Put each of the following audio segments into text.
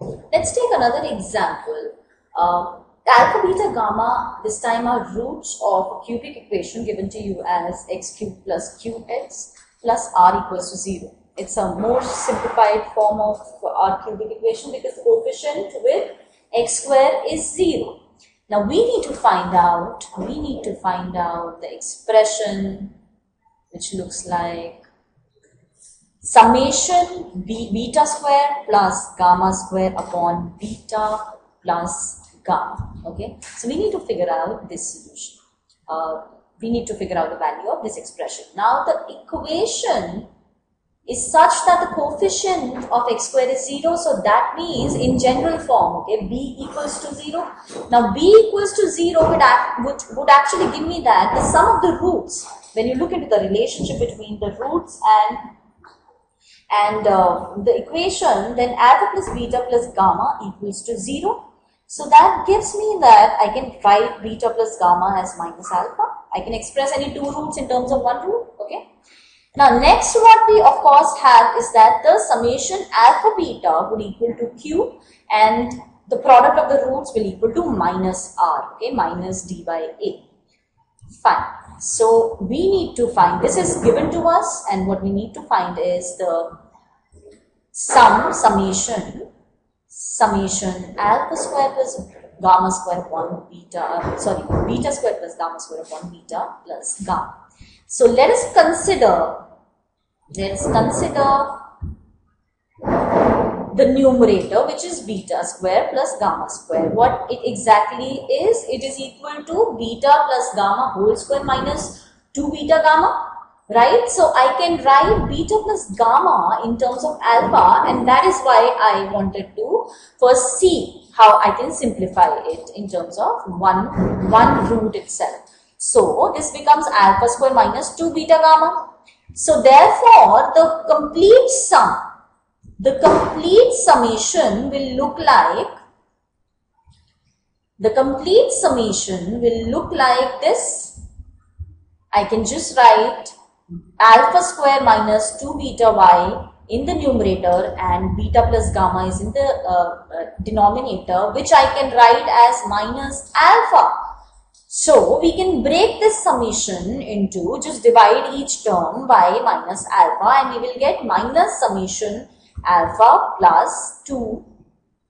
Let's take another example. Uh, alpha, beta, gamma, this time are roots of a cubic equation given to you as x cubed plus qx plus r equals to 0. It's a more simplified form of our cubic equation because the coefficient with x square is 0. Now we need to find out, we need to find out the expression which looks like summation b beta square plus gamma square upon beta plus gamma. Okay, so we need to figure out this solution. Uh, we need to figure out the value of this expression. Now the equation is such that the coefficient of x square is 0. So that means in general form, okay, b equals to 0. Now b equals to 0 would, act, would, would actually give me that the sum of the roots, when you look into the relationship between the roots and and uh, the equation then alpha plus beta plus gamma equals to 0. So that gives me that I can write beta plus gamma as minus alpha. I can express any two roots in terms of one root. Okay. Now next what we of course have is that the summation alpha beta would equal to q and the product of the roots will equal to minus r. Okay. Minus d by a. Fine. So we need to find, this is given to us and what we need to find is the sum, summation, summation alpha square plus gamma square upon beta, uh, sorry, beta square plus gamma square upon beta plus gamma. So let us consider, let's consider the numerator which is beta square plus gamma square. What it exactly is? It is equal to beta plus gamma whole square minus 2 beta gamma. Right? So I can write beta plus gamma in terms of alpha and that is why I wanted to first see how I can simplify it in terms of one, one root itself. So this becomes alpha square minus 2 beta gamma. So therefore the complete sum the complete summation will look like the complete summation will look like this I can just write alpha square minus 2 beta y in the numerator and beta plus gamma is in the uh, uh, denominator which I can write as minus alpha. So we can break this summation into just divide each term by minus alpha and we will get minus summation alpha plus 2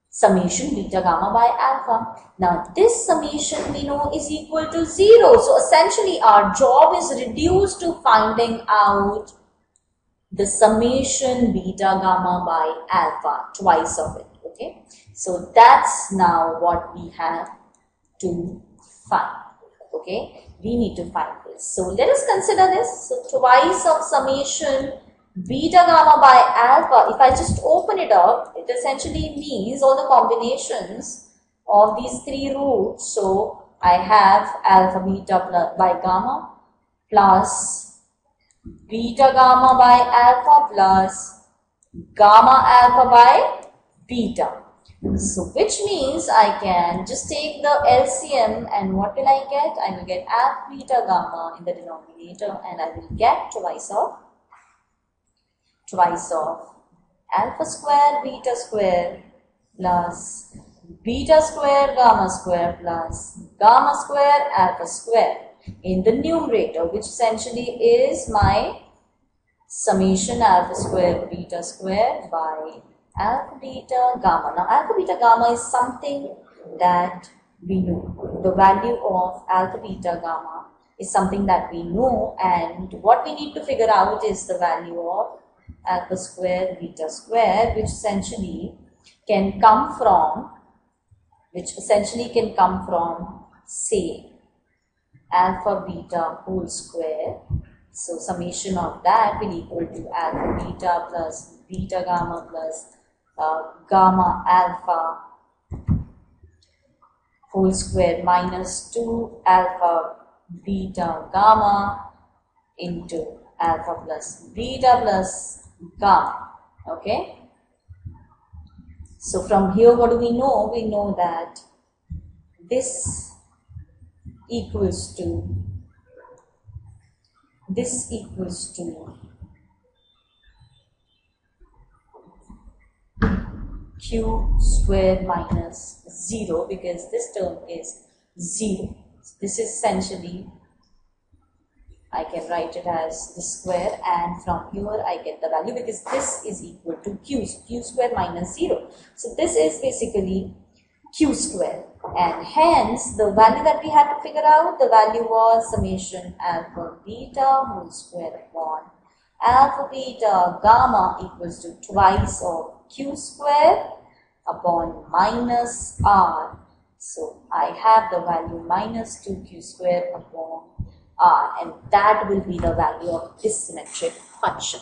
summation beta gamma by alpha. Now this summation we know is equal to 0. So essentially our job is reduced to finding out the summation beta gamma by alpha twice of it. Okay. So that's now what we have to find. Okay. We need to find this. So let us consider this. So twice of summation beta gamma by alpha, if I just open it up, it essentially means all the combinations of these three roots. So I have alpha beta by gamma plus beta gamma by alpha plus gamma alpha by beta. So which means I can just take the LCM and what will I get? I will get alpha beta gamma in the denominator and I will get twice of twice of alpha square beta square plus beta square gamma square plus gamma square alpha square in the numerator which essentially is my summation alpha square beta square by alpha beta gamma. Now alpha beta gamma is something that we know. The value of alpha beta gamma is something that we know and what we need to figure out is the value of alpha square beta square which essentially can come from which essentially can come from say alpha beta whole square. So summation of that will equal to alpha beta plus beta gamma plus uh, gamma alpha whole square minus 2 alpha beta gamma into alpha plus beta plus gamma. Okay. So from here what do we know? We know that this equals to this equals to q square minus 0 because this term is 0. This is essentially I can write it as the square and from here I get the value because this is equal to q, q square minus 0. So this is basically q square and hence the value that we had to figure out the value was summation alpha beta whole square upon alpha beta gamma equals to twice of q square upon minus r. So I have the value minus 2q square upon r and that will be the value of this symmetric function.